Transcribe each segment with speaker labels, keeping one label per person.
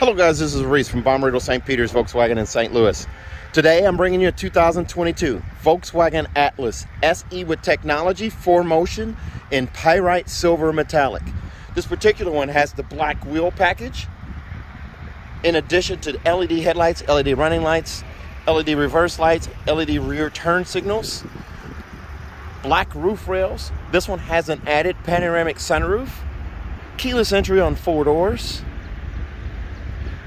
Speaker 1: Hello guys, this is Reese from Bommarito St. Peter's Volkswagen in St. Louis. Today I'm bringing you a 2022 Volkswagen Atlas SE with technology 4Motion in pyrite silver metallic. This particular one has the black wheel package in addition to LED headlights, LED running lights, LED reverse lights, LED rear turn signals, black roof rails. This one has an added panoramic sunroof, keyless entry on four doors,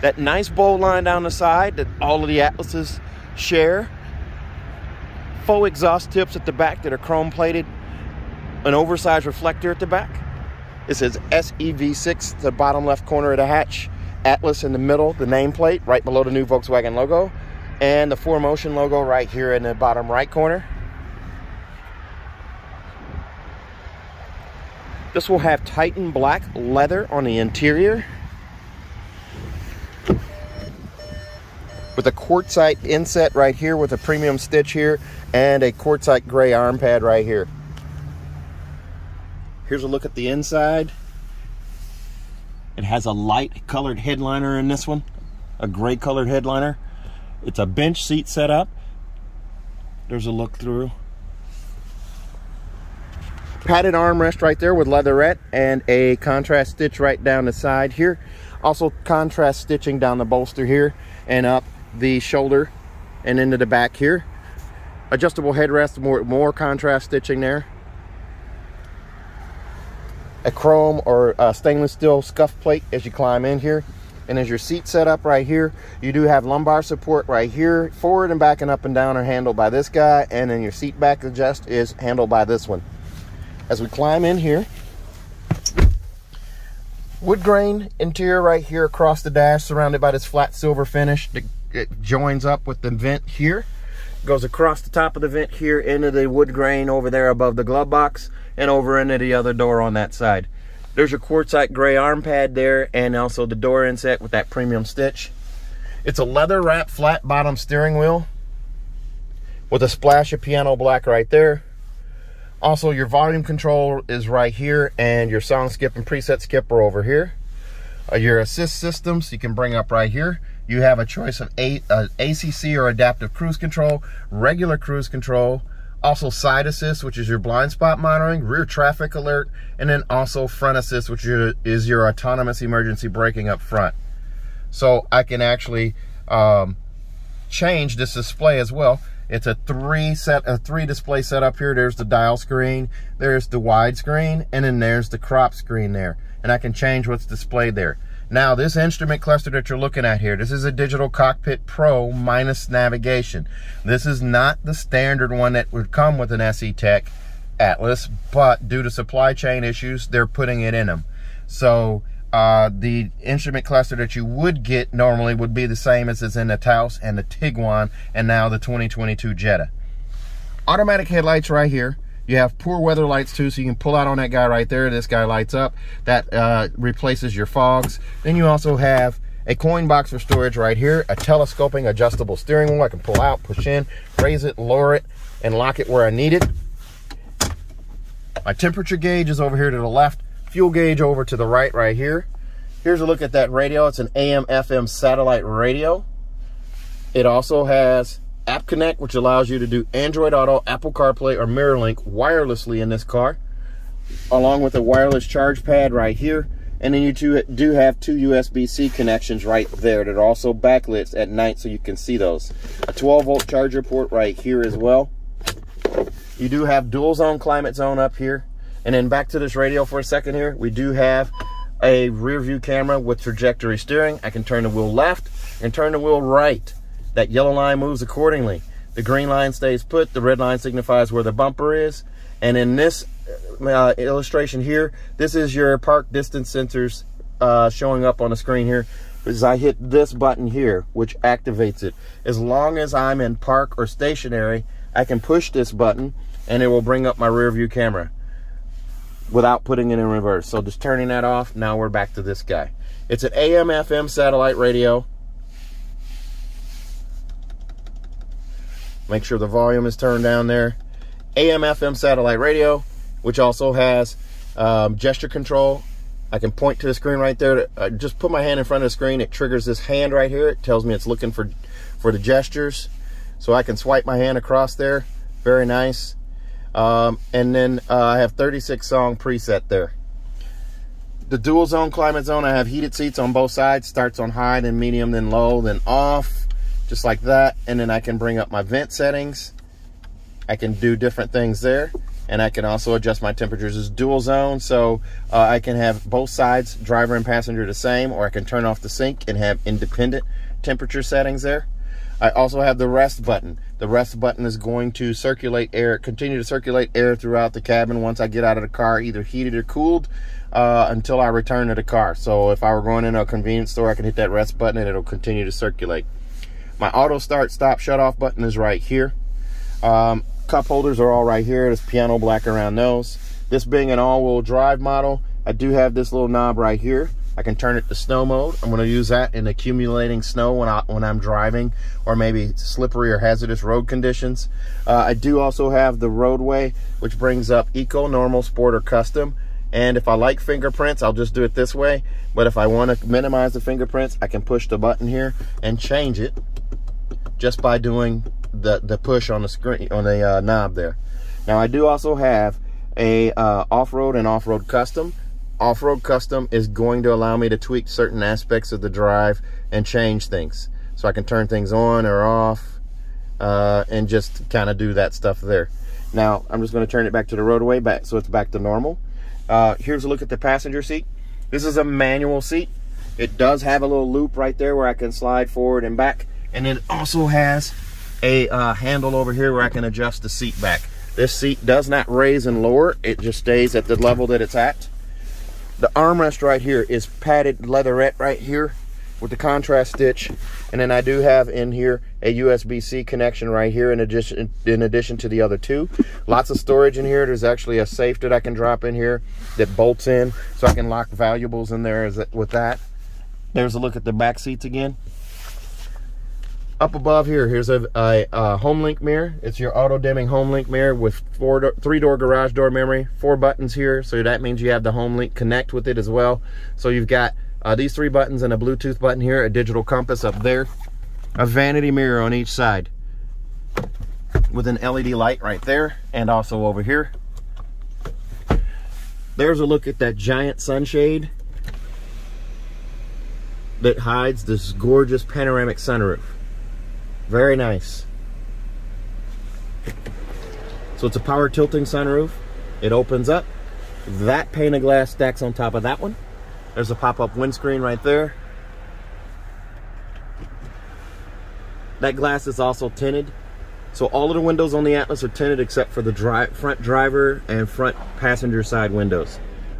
Speaker 1: that nice bow line down the side that all of the Atlases share. Faux exhaust tips at the back that are chrome plated. An oversized reflector at the back. It says SEV6, the bottom left corner of the hatch. Atlas in the middle, the nameplate right below the new Volkswagen logo. And the 4Motion logo right here in the bottom right corner. This will have Titan black leather on the interior. With a quartzite inset right here with a premium stitch here and a quartzite gray arm pad right here. Here's a look at the inside. It has a light colored headliner in this one, a gray colored headliner. It's a bench seat setup. There's a look through. Padded armrest right there with leatherette and a contrast stitch right down the side here. Also contrast stitching down the bolster here and up the shoulder and into the back here. Adjustable headrest, more, more contrast stitching there. A chrome or a stainless steel scuff plate as you climb in here. And as your seat set up right here, you do have lumbar support right here. Forward and back and up and down are handled by this guy. And then your seat back adjust is handled by this one. As we climb in here, wood grain interior right here across the dash surrounded by this flat silver finish it joins up with the vent here. Goes across the top of the vent here into the wood grain over there above the glove box and over into the other door on that side. There's your quartzite gray arm pad there and also the door inset with that premium stitch. It's a leather wrap flat bottom steering wheel with a splash of piano black right there. Also your volume control is right here and your song skip and preset skipper over here. Uh, your assist systems you can bring up right here you have a choice of a, uh, ACC or adaptive cruise control, regular cruise control, also side assist, which is your blind spot monitoring, rear traffic alert, and then also front assist, which is your autonomous emergency braking up front. So I can actually um, change this display as well. It's a three set, a three display setup here. There's the dial screen, there's the wide screen, and then there's the crop screen there. And I can change what's displayed there. Now, this instrument cluster that you're looking at here, this is a Digital Cockpit Pro minus navigation. This is not the standard one that would come with an SE Tech Atlas, but due to supply chain issues, they're putting it in them. So uh, the instrument cluster that you would get normally would be the same as is in the Taos and the Tiguan and now the 2022 Jetta. Automatic headlights right here. You have poor weather lights too, so you can pull out on that guy right there. This guy lights up. That uh, replaces your fogs. Then you also have a coin box for storage right here, a telescoping adjustable steering wheel I can pull out, push in, raise it, lower it, and lock it where I need it. My temperature gauge is over here to the left, fuel gauge over to the right right here. Here's a look at that radio. It's an AM FM satellite radio. It also has App Connect, which allows you to do Android Auto, Apple CarPlay, or MirrorLink wirelessly in this car, along with a wireless charge pad right here. And then you do have two USB-C connections right there that are also backlit at night so you can see those. A 12 volt charger port right here as well. You do have dual zone climate zone up here. And then back to this radio for a second here. We do have a rear view camera with trajectory steering. I can turn the wheel left and turn the wheel right. That yellow line moves accordingly. The green line stays put. The red line signifies where the bumper is. And in this uh, illustration here, this is your park distance sensors uh, showing up on the screen here. As I hit this button here, which activates it. As long as I'm in park or stationary, I can push this button and it will bring up my rear view camera without putting it in reverse. So just turning that off, now we're back to this guy. It's an AM FM satellite radio. Make sure the volume is turned down there. AM FM satellite radio, which also has um, gesture control I can point to the screen right there. To, uh, just put my hand in front of the screen. It triggers this hand right here. It tells me it's looking for, for the gestures. So I can swipe my hand across there. Very nice. Um, and then uh, I have 36 song preset there. The dual zone climate zone, I have heated seats on both sides. Starts on high, then medium, then low, then off. Just like that. And then I can bring up my vent settings. I can do different things there and I can also adjust my temperatures as dual zone. So uh, I can have both sides, driver and passenger, the same, or I can turn off the sync and have independent temperature settings there. I also have the rest button. The rest button is going to circulate air, continue to circulate air throughout the cabin once I get out of the car, either heated or cooled, uh, until I return to the car. So if I were going into a convenience store, I can hit that rest button and it'll continue to circulate. My auto start, stop, shut off button is right here. Um, cup holders are all right here. There's piano black around those. This being an all-wheel drive model, I do have this little knob right here. I can turn it to snow mode. I'm going to use that in accumulating snow when, I, when I'm driving or maybe slippery or hazardous road conditions. Uh, I do also have the roadway, which brings up Eco, Normal, Sport, or Custom. And if I like fingerprints, I'll just do it this way. But if I want to minimize the fingerprints, I can push the button here and change it just by doing the, the push on the screen, on the uh, knob there. Now I do also have a uh, off-road and off-road custom. Off-road custom is going to allow me to tweak certain aspects of the drive and change things. So I can turn things on or off uh, and just kind of do that stuff there. Now I'm just going to turn it back to the roadway back so it's back to normal. Uh, here's a look at the passenger seat. This is a manual seat. It does have a little loop right there where I can slide forward and back. And it also has a uh, handle over here where I can adjust the seat back. This seat does not raise and lower. It just stays at the level that it's at. The armrest right here is padded leatherette right here with the contrast stitch. And then I do have in here a USB-C connection right here in addition, in addition to the other two. Lots of storage in here. There's actually a safe that I can drop in here that bolts in so I can lock valuables in there with that. There's a look at the back seats again up above here, here's a, a, a HomeLink mirror. It's your auto dimming HomeLink mirror with four, do three door garage door memory, four buttons here. So that means you have the HomeLink Connect with it as well. So you've got uh, these three buttons and a Bluetooth button here, a digital compass up there, a vanity mirror on each side with an LED light right there and also over here. There's a look at that giant sunshade that hides this gorgeous panoramic sunroof. Very nice. So it's a power tilting sunroof. It opens up. That pane of glass stacks on top of that one. There's a pop-up windscreen right there. That glass is also tinted. So all of the windows on the Atlas are tinted except for the dri front driver and front passenger side windows.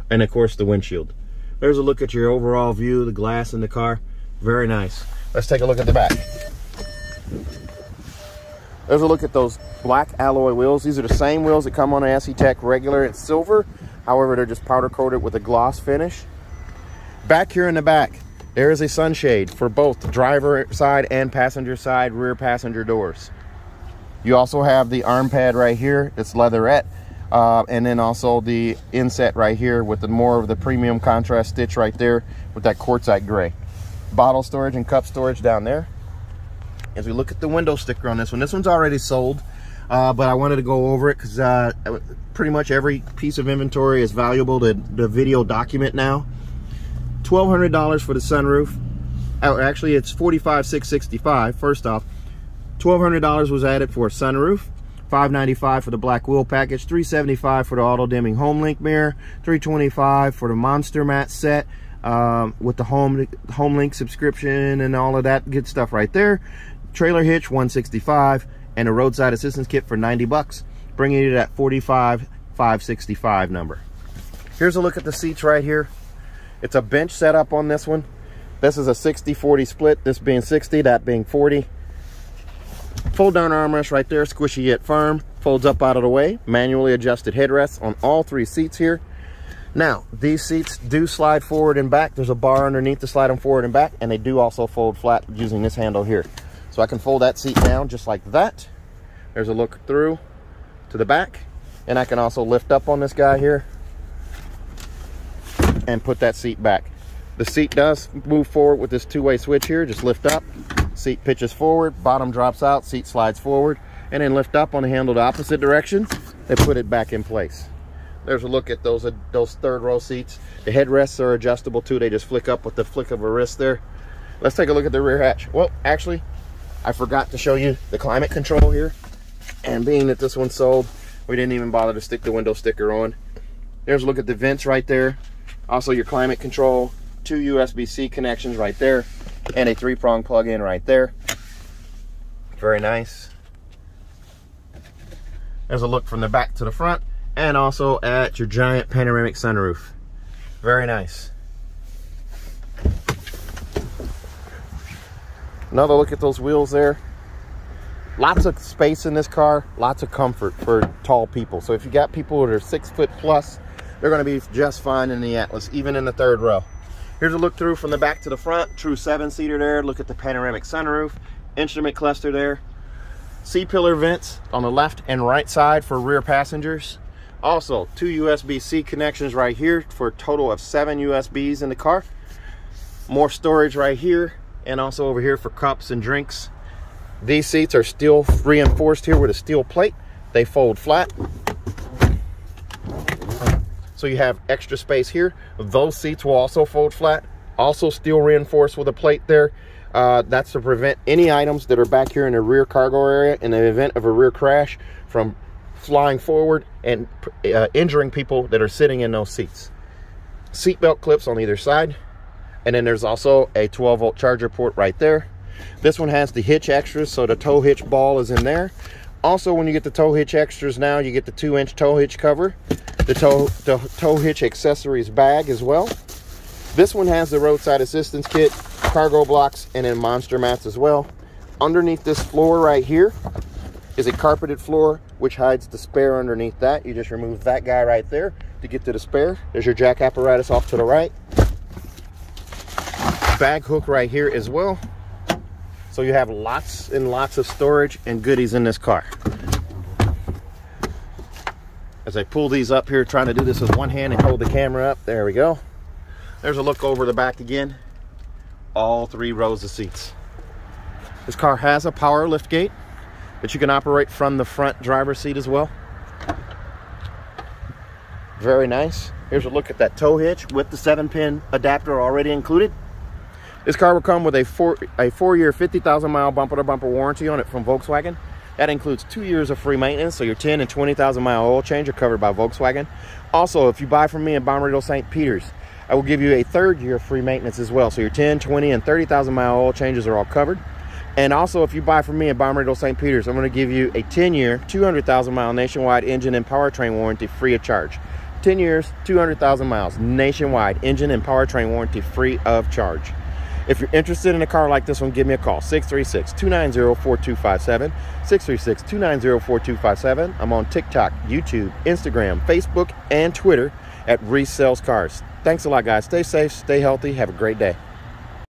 Speaker 1: And of course the windshield. There's a look at your overall view, the glass in the car. Very nice. Let's take a look at the back. There's a look at those black alloy wheels. These are the same wheels that come on an SE Tech regular. It's silver. However, they're just powder coated with a gloss finish. Back here in the back, there is a sunshade for both driver side and passenger side rear passenger doors. You also have the arm pad right here. It's leatherette. Uh, and then also the inset right here with the more of the premium contrast stitch right there with that quartzite gray. Bottle storage and cup storage down there as we look at the window sticker on this one. This one's already sold, uh, but I wanted to go over it because uh, pretty much every piece of inventory is valuable to the video document now. $1,200 for the sunroof. Oh, actually, it's $45,665. First off, $1,200 was added for a sunroof. 595 for the black wheel package, 375 for the auto dimming HomeLink mirror, 325 for the monster mat set um, with the home HomeLink subscription and all of that good stuff right there trailer hitch 165 and a roadside assistance kit for 90 bucks bringing it at 45 565 number. Here's a look at the seats right here. It's a bench setup on this one. This is a 60 40 split this being 60 that being 40 fold down armrest right there squishy yet firm folds up out of the way. Manually adjusted headrests on all three seats here. Now these seats do slide forward and back. There's a bar underneath to slide them forward and back and they do also fold flat using this handle here so I can fold that seat down just like that. There's a look through to the back. And I can also lift up on this guy here and put that seat back. The seat does move forward with this two-way switch here. Just lift up, seat pitches forward, bottom drops out, seat slides forward, and then lift up on the handle the opposite direction and put it back in place. There's a look at those, uh, those third row seats. The headrests are adjustable too. They just flick up with the flick of a wrist there. Let's take a look at the rear hatch. Well, actually, I forgot to show you the climate control here. And being that this one sold, we didn't even bother to stick the window sticker on. There's a look at the vents right there. Also your climate control, two USB-C connections right there, and a three-prong plug-in right there. Very nice. There's a look from the back to the front, and also at your giant panoramic sunroof. Very nice. Another look at those wheels there. Lots of space in this car, lots of comfort for tall people. So if you got people that are six foot plus, they're gonna be just fine in the Atlas, even in the third row. Here's a look through from the back to the front. True seven seater there. Look at the panoramic sunroof, instrument cluster there. C-pillar vents on the left and right side for rear passengers. Also, two USB-C connections right here for a total of seven USBs in the car. More storage right here and also over here for cups and drinks. These seats are still reinforced here with a steel plate. They fold flat. So you have extra space here. Those seats will also fold flat. Also steel reinforced with a plate there. Uh, that's to prevent any items that are back here in the rear cargo area in the event of a rear crash from flying forward and uh, injuring people that are sitting in those seats. Seatbelt clips on either side. And then there's also a 12 volt charger port right there. This one has the hitch extras, so the tow hitch ball is in there. Also, when you get the tow hitch extras now, you get the two inch tow hitch cover, the tow, the tow hitch accessories bag as well. This one has the roadside assistance kit, cargo blocks, and then monster mats as well. Underneath this floor right here is a carpeted floor, which hides the spare underneath that. You just remove that guy right there to get to the spare. There's your jack apparatus off to the right bag hook right here as well. So you have lots and lots of storage and goodies in this car. As I pull these up here, trying to do this with one hand and hold the camera up. There we go. There's a look over the back again. All three rows of seats. This car has a power lift gate that you can operate from the front driver's seat as well. Very nice. Here's a look at that tow hitch with the seven pin adapter already included. This car will come with a four a four year, 50,000 mile bumper to bumper warranty on it from Volkswagen. That includes two years of free maintenance, so your 10 and 20,000 mile oil change are covered by Volkswagen. Also, if you buy from me in Bommarito St. Peter's, I will give you a third year free maintenance as well. So your 10, 20, and 30,000 mile oil changes are all covered. And also, if you buy from me in Bommarito St. Peter's, I'm going to give you a 10 year, 200,000 mile nationwide engine and powertrain warranty free of charge. 10 years, 200,000 miles nationwide engine and powertrain warranty free of charge. If you're interested in a car like this one, give me a call 636 290 4257. 636 290 4257. I'm on TikTok, YouTube, Instagram, Facebook, and Twitter at Reese Sells Cars. Thanks a lot, guys. Stay safe, stay healthy. Have a great day.